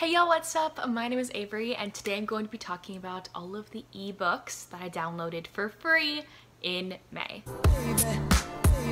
Hey y'all, what's up? My name is Averie and today I'm going to be talking about all of the ebooks that I downloaded for free in May. Baby,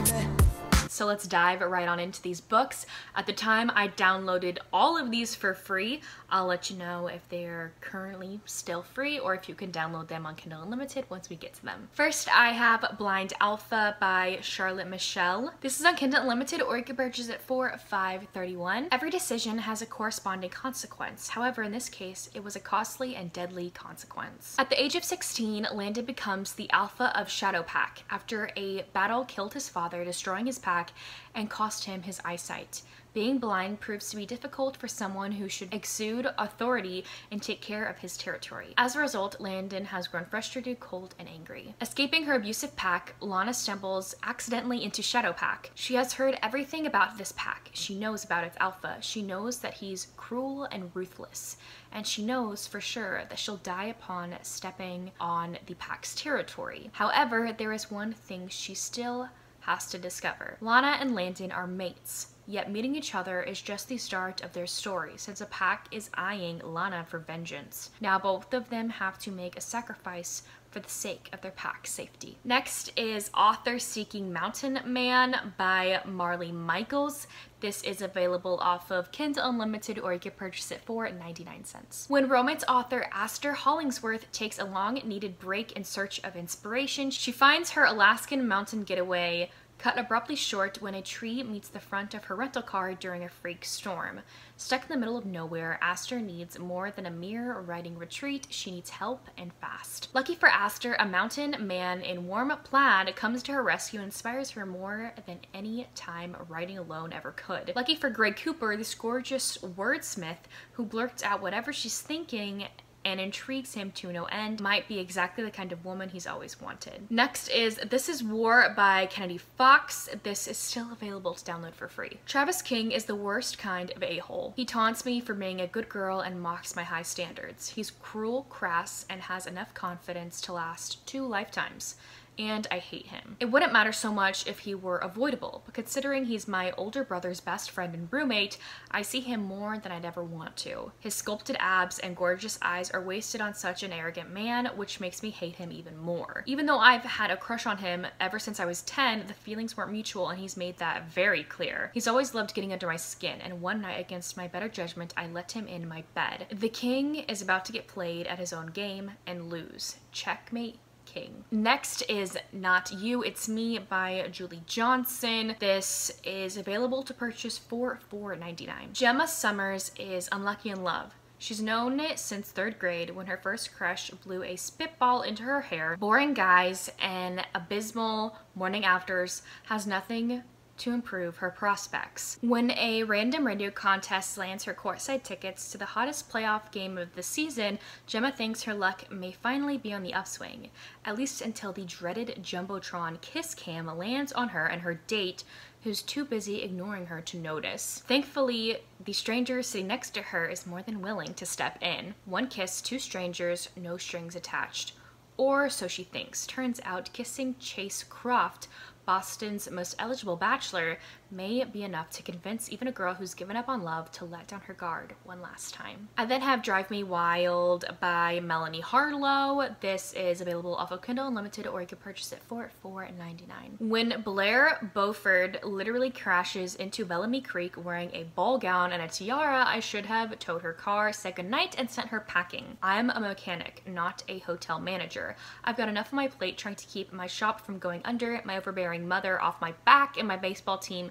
baby. So let's dive right on into these books. At the time I downloaded all of these for free. I'll let you know if they're currently still free or if you can download them on Kindle Unlimited once we get to them. First I have Blind Alpha by Charlotte Michelle. This is on Kindle Unlimited or you can purchase it for $5.31. Every decision has a corresponding consequence. However, in this case, it was a costly and deadly consequence. At the age of 16, Landon becomes the alpha of Shadow Pack after a battle killed his father, destroying his pack back and cost him his eyesight. Being blind proves to be difficult for someone who should exude authority and take care of his territory. As a result, Landon has grown frustrated, cold, and angry. Escaping her abusive pack, Lana stumbles accidentally into Shadow Pack. She has heard everything about this pack. She knows about its alpha. She knows that he's cruel and ruthless. And she knows for sure that she'll die upon stepping on the pack's territory. However, there is one thing she still has to discover. Lana and Landon are mates, yet meeting each other is just the start of their story since a pack is eyeing Lana for vengeance. Now both of them have to make a sacrifice for the sake of their pack's safety. Next is Author Seeking Mountain Man by Marley Michaels. This is available off of Kindle Unlimited or you can purchase it for 99 cents. When romance author Aster Hollingsworth takes a long needed break in search of inspiration, she finds her Alaskan mountain getaway cut abruptly short when a tree meets the front of her rental car during a freak storm. Stuck in the middle of nowhere, Aster needs more than a mere writing retreat, she needs help and fast. Lucky for Aster, a mountain man in warm plaid comes to her rescue and inspires her more than any time writing alone ever could. Lucky for Greg Cooper, this gorgeous wordsmith who blurts out whatever she's thinking and intrigues him to no end might be exactly the kind of woman he's always wanted. Next is This is War by Kennedy Fox. This is still available to download for free. Travis King is the worst kind of a-hole. He taunts me for being a good girl and mocks my high standards. He's cruel, crass, and has enough confidence to last two lifetimes and I hate him. It wouldn't matter so much if he were avoidable, but considering he's my older brother's best friend and roommate, I see him more than I'd ever want to. His sculpted abs and gorgeous eyes are wasted on such an arrogant man, which makes me hate him even more. Even though I've had a crush on him ever since I was 10, the feelings weren't mutual and he's made that very clear. He's always loved getting under my skin, and one night against my better judgment, I let him in my bed. The king is about to get played at his own game and lose. Checkmate King. Next is Not You, It's Me by Julie Johnson. This is available to purchase for $4.99. Gemma Summers is Unlucky in Love. She's known it since third grade when her first crush blew a spitball into her hair. Boring guys and abysmal morning afters has nothing to improve her prospects. When a random radio contest lands her courtside tickets to the hottest playoff game of the season, Gemma thinks her luck may finally be on the upswing, at least until the dreaded Jumbotron kiss cam lands on her and her date who's too busy ignoring her to notice. Thankfully, the stranger sitting next to her is more than willing to step in. One kiss, two strangers, no strings attached. Or so she thinks. Turns out kissing Chase Croft Boston's most eligible bachelor may be enough to convince even a girl who's given up on love to let down her guard one last time. I then have Drive Me Wild by Melanie Harlow. This is available off of Kindle Unlimited or you can purchase it for $4.99. When Blair Beauford literally crashes into Bellamy Creek wearing a ball gown and a tiara, I should have towed her car, said goodnight, and sent her packing. I'm a mechanic, not a hotel manager. I've got enough on my plate trying to keep my shop from going under, my overbearing mother off my back, and my baseball team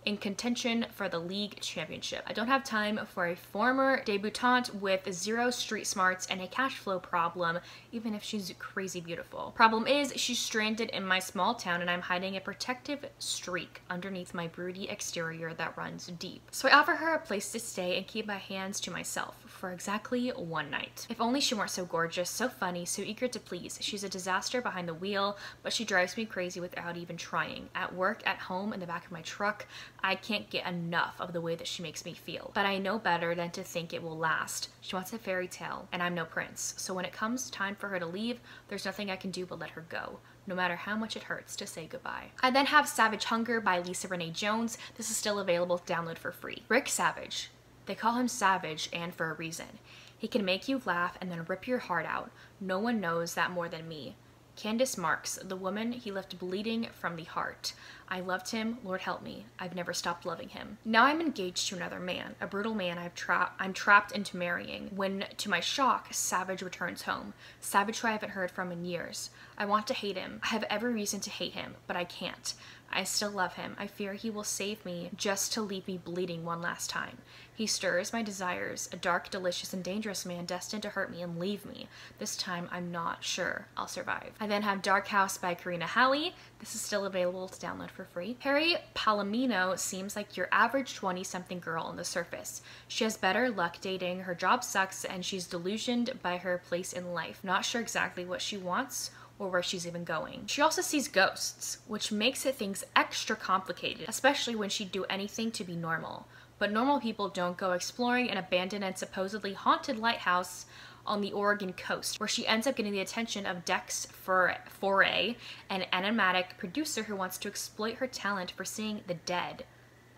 in contention for the league championship. I don't have time for a former debutante with zero street smarts and a cash flow problem, even if she's crazy beautiful. Problem is, she's stranded in my small town and I'm hiding a protective streak underneath my broody exterior that runs deep. So I offer her a place to stay and keep my hands to myself for exactly one night. If only she weren't so gorgeous, so funny, so eager to please. She's a disaster behind the wheel, but she drives me crazy without even trying. At work, at home, in the back of my truck, I can't get enough of the way that she makes me feel. But I know better than to think it will last. She wants a fairy tale, and I'm no prince. So when it comes time for her to leave, there's nothing I can do but let her go no matter how much it hurts to say goodbye. I then have Savage Hunger by Lisa Renee Jones. This is still available to download for free. Rick Savage They call him Savage, and for a reason. He can make you laugh and then rip your heart out. No one knows that more than me. Candace Marks, the woman he left bleeding from the heart. I loved him, Lord help me. I've never stopped loving him. Now I'm engaged to another man, a brutal man I've tra- I'm trapped into marrying. When, to my shock, Savage returns home. Savage who I haven't heard from in years. I want to hate him. I have every reason to hate him, but I can't. I still love him. I fear he will save me just to leave me bleeding one last time. He stirs my desires, a dark, delicious, and dangerous man destined to hurt me and leave me. This time, I'm not sure I'll survive. I then have Dark House by Karina Halle. This is still available to download for free. Harry Palomino seems like your average 20-something girl on the surface. She has better luck dating, her job sucks, and she's delusioned by her place in life. Not sure exactly what she wants or where she's even going. She also sees ghosts, which makes it things extra complicated, especially when she'd do anything to be normal. But normal people don't go exploring an abandoned and supposedly haunted lighthouse on the Oregon coast, where she ends up getting the attention of Dex Foray, an enigmatic producer who wants to exploit her talent for seeing the dead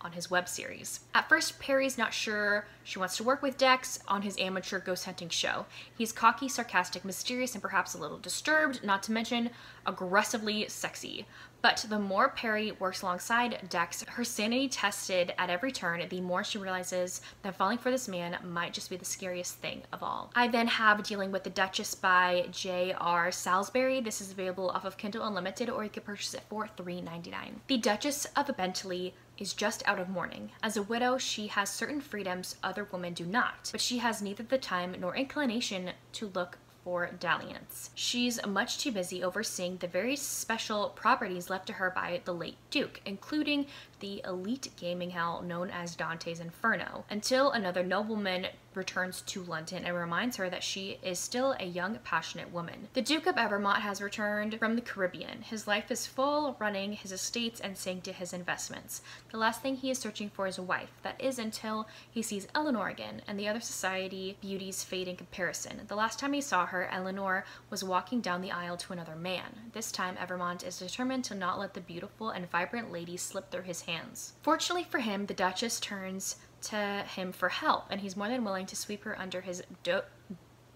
on his web series. At first, Perry's not sure she wants to work with Dex on his amateur ghost hunting show. He's cocky, sarcastic, mysterious, and perhaps a little disturbed, not to mention aggressively sexy. But the more Perry works alongside Dex, her sanity tested at every turn, the more she realizes that falling for this man might just be the scariest thing of all. I then have Dealing with the Duchess by J.R. Salisbury. This is available off of Kindle Unlimited or you can purchase it for $3.99. The Duchess of Bentley is just out of mourning. As a widow, she has certain freedoms other women do not, but she has neither the time nor inclination to look for dalliance. She's much too busy overseeing the very special properties left to her by the late Duke, including the elite gaming hell known as Dante's Inferno, until another nobleman returns to London and reminds her that she is still a young, passionate woman. The Duke of Evermont has returned from the Caribbean. His life is full, running his estates and seeing to his investments. The last thing he is searching for is a wife. That is until he sees Eleanor again, and the other society beauties fade in comparison. The last time he saw her, Eleanor was walking down the aisle to another man. This time, Evermont is determined to not let the beautiful and vibrant lady slip through his hands hands. Fortunately for him, the Duchess turns to him for help, and he's more than willing to sweep her under his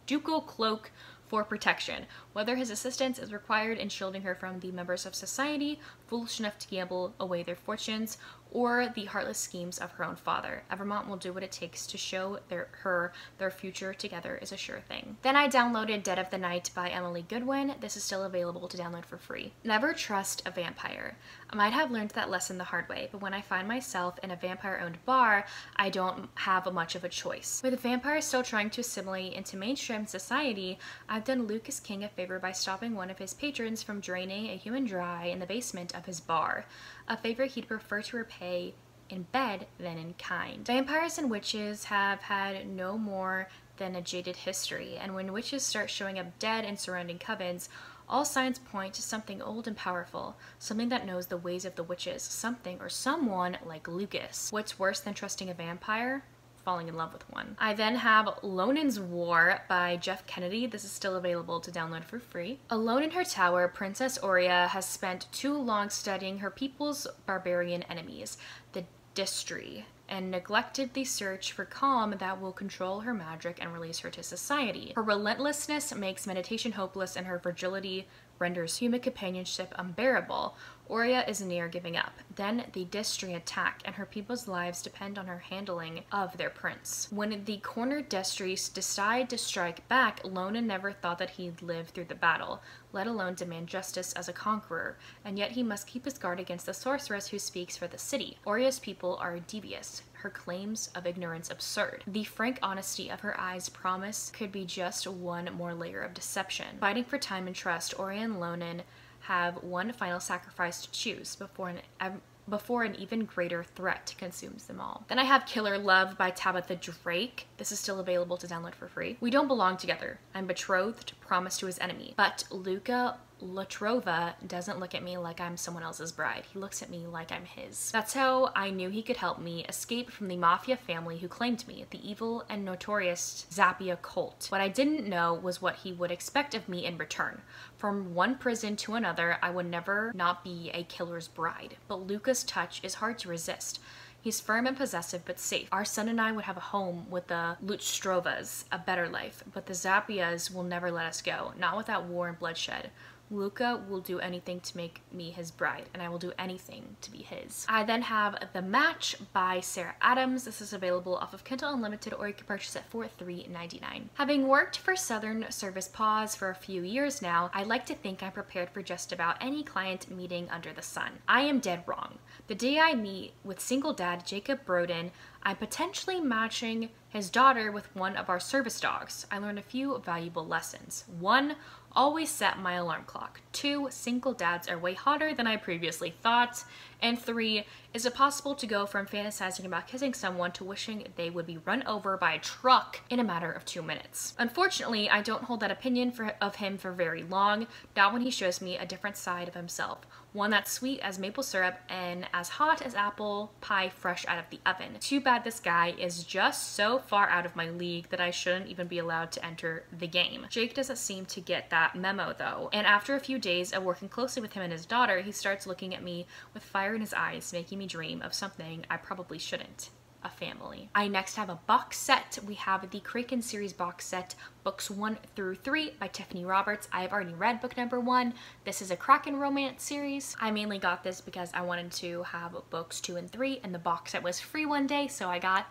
ducal cloak for protection, whether his assistance is required in shielding her from the members of society foolish enough to gamble away their fortunes or the heartless schemes of her own father. Evermont will do what it takes to show their, her their future together is a sure thing. Then I downloaded Dead of the Night by Emily Goodwin. This is still available to download for free. Never trust a vampire. I might have learned that lesson the hard way, but when I find myself in a vampire-owned bar, I don't have much of a choice. With vampires still trying to assimilate into mainstream society, I've done Lucas King a favor by stopping one of his patrons from draining a human dry in the basement of his bar a favor he'd prefer to repay in bed than in kind. Vampires and witches have had no more than a jaded history, and when witches start showing up dead in surrounding covens, all signs point to something old and powerful, something that knows the ways of the witches, something or someone like Lucas. What's worse than trusting a vampire? Falling in love with one. I then have Lonen's War by Jeff Kennedy. This is still available to download for free. Alone in her tower, Princess Oria has spent too long studying her people's barbarian enemies, the Destrye, and neglected the search for calm that will control her magic and release her to society. Her relentlessness makes meditation hopeless and her fragility renders human companionship unbearable, Oria is near giving up. Then the Destrye attack, and her people's lives depend on her handling of their prince. When the cornered Destrye decide to strike back, Lonen never thought that he'd live through the battle, let alone demand justice as a conqueror, and yet he must keep his guard against the sorceress who speaks for the city. Oria's people are devious, her claims of ignorance absurd. The frank honesty of her eyes promise could be just one more layer of deception. Fighting for time and trust, Oria and Lonen have one final sacrifice to choose before an before an even greater threat consumes them all. Then I have Killer Love by Tabitha Drake. This is still available to download for free. We don't belong together. I'm betrothed, promised to his enemy. But Luca Latrova doesn't look at me like I'm someone else's bride. He looks at me like I'm his. That's how I knew he could help me escape from the mafia family who claimed me, the evil and notorious Zappia cult. What I didn't know was what he would expect of me in return. From one prison to another, I would never not be a killer's bride, but Luca's touch is hard to resist. He's firm and possessive but safe. Our son and I would have a home with the Lutstrovas, a better life, but the Zapias will never let us go, not without war and bloodshed. Luca will do anything to make me his bride, and I will do anything to be his. I then have The Match by Sarah Adams. This is available off of Kindle Unlimited, or you can purchase it for $3.99. Having worked for Southern Service Paws for a few years now, I like to think I'm prepared for just about any client meeting under the sun. I am dead wrong. The day I meet with single dad Jacob Broden, I'm potentially matching his daughter with one of our service dogs. I learned a few valuable lessons. One, always set my alarm clock. Two, single dads are way hotter than I previously thought. And three, is it possible to go from fantasizing about kissing someone to wishing they would be run over by a truck in a matter of two minutes? Unfortunately, I don't hold that opinion for, of him for very long, not when he shows me a different side of himself. One that's sweet as maple syrup and as hot as apple pie fresh out of the oven. Too bad this guy is just so far out of my league that I shouldn't even be allowed to enter the game. Jake doesn't seem to get that memo though, and after a few days of working closely with him and his daughter, he starts looking at me with fire in his eyes, making me dream of something I probably shouldn't a family. I next have a box set. We have the Kraken series box set, books one through three by Tiffany Roberts. I have already read book number one. This is a Kraken romance series. I mainly got this because I wanted to have books two and three and the box set was free one day, so I got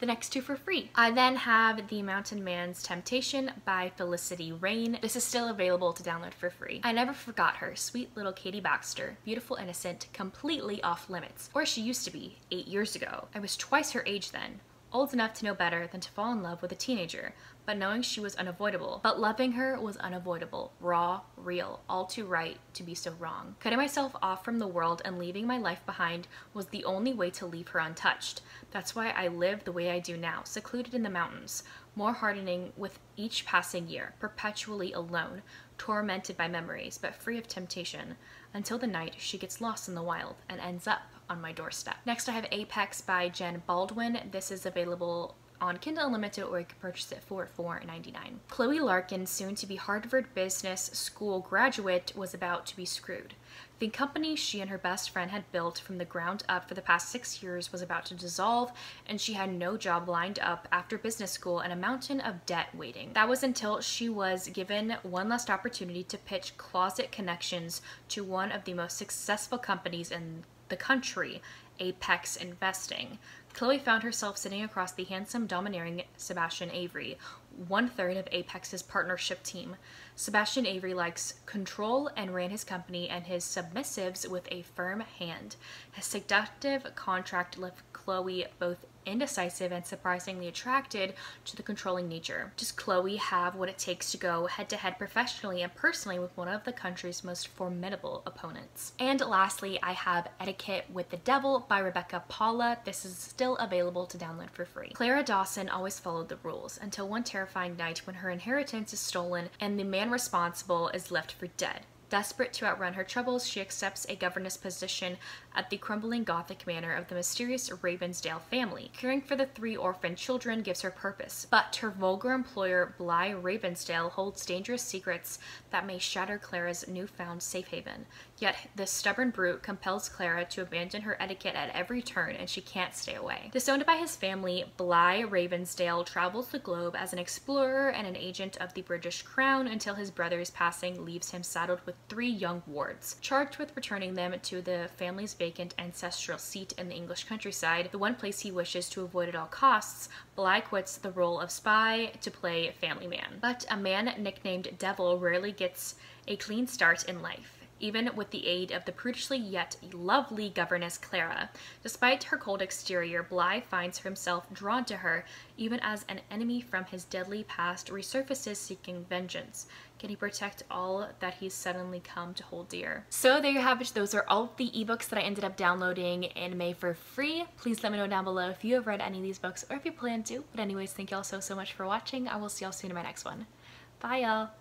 the next two for free. I then have The Mountain Man's Temptation by Felicity Rain. This is still available to download for free. I never forgot her, sweet little Katie Baxter, beautiful innocent, completely off limits. Or she used to be, eight years ago. I was twice her age then, old enough to know better than to fall in love with a teenager, but knowing she was unavoidable. But loving her was unavoidable, raw, real, all too right to be so wrong. Cutting myself off from the world and leaving my life behind was the only way to leave her untouched. That's why I live the way I do now, secluded in the mountains, more hardening with each passing year, perpetually alone, tormented by memories, but free of temptation, until the night she gets lost in the wild and ends up on my doorstep. Next I have Apex by Jen Baldwin. This is available on Kindle Unlimited or you can purchase it for $4.99. Chloe Larkin, soon to be Harvard Business School graduate, was about to be screwed. The company she and her best friend had built from the ground up for the past six years was about to dissolve, and she had no job lined up after business school and a mountain of debt waiting. That was until she was given one last opportunity to pitch closet connections to one of the most successful companies in the country, Apex Investing. Chloe found herself sitting across the handsome, domineering Sebastian Avery, one third of Apex's partnership team. Sebastian Avery likes control and ran his company and his submissives with a firm hand. His seductive contract left Chloe both indecisive and surprisingly attracted to the controlling nature. Does Chloe have what it takes to go head to head professionally and personally with one of the country's most formidable opponents? And lastly, I have Etiquette with the Devil by Rebecca Paula. This is still available to download for free. Clara Dawson always followed the rules until one terrifying night when her inheritance is stolen and the man responsible is left for dead. Desperate to outrun her troubles, she accepts a governess position at the crumbling Gothic manor of the mysterious Ravensdale family. Caring for the three orphan children gives her purpose, but her vulgar employer, Bly Ravensdale, holds dangerous secrets that may shatter Clara's newfound safe haven. Yet this stubborn brute compels Clara to abandon her etiquette at every turn, and she can't stay away. Disowned by his family, Bly Ravensdale travels the globe as an explorer and an agent of the British Crown until his brother's passing leaves him saddled with three young wards. Charged with returning them to the family's vacant ancestral seat in the English countryside, the one place he wishes to avoid at all costs, Bly quits the role of spy to play family man. But a man nicknamed Devil rarely gets a clean start in life even with the aid of the prudishly yet lovely governess Clara. Despite her cold exterior, Bly finds himself drawn to her, even as an enemy from his deadly past resurfaces seeking vengeance. Can he protect all that he's suddenly come to hold dear? So there you have it. Those are all the ebooks that I ended up downloading in May for free. Please let me know down below if you have read any of these books or if you plan to. But anyways, thank y'all so, so much for watching. I will see y'all soon in my next one. Bye y'all.